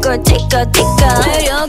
take a, take